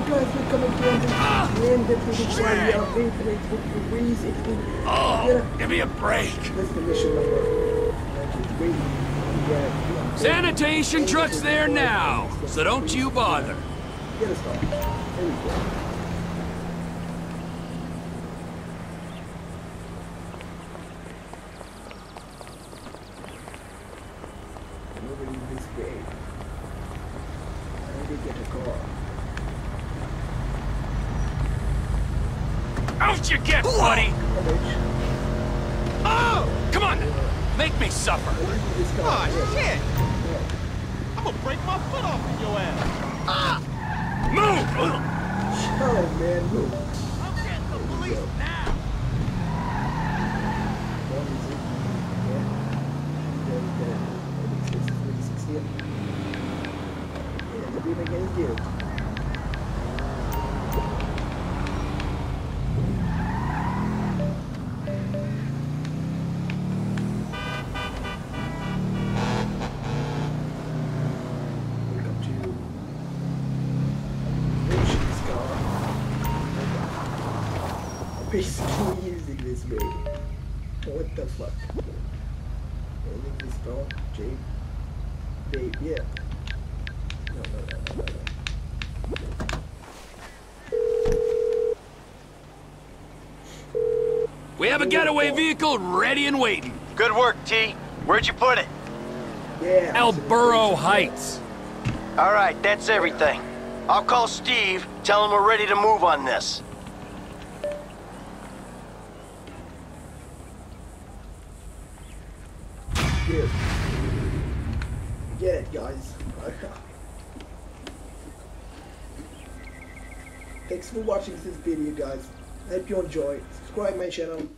più di quelli a ventre futurisi. Oh, give me a break. That's the mission number Sanitation truck's there now, so don't you bother. Get a start. There we this way. I need to get a car. Out you get, buddy! Oh. Oh! Come on, make me suffer. Oh, shit! I'm gonna break my foot off in your ass. Ah! Move! Oh, man, move. I'm getting the police now. What is it? Yeah. There we go. Maybe it's 46 here. Yeah, the beam against you. Basically using this baby. What the fuck? Holding this dog, Jake. Babe, yeah. No, no, no, no, no, no. We have a getaway vehicle ready and waiting. Good work, T. Where'd you put it? Yeah. El it's an Burro operation. Heights. All right, that's everything. I'll call Steve, tell him we're ready to move on this. Get it, guys. Thanks for watching this video, guys. I hope you enjoy. Subscribe my channel.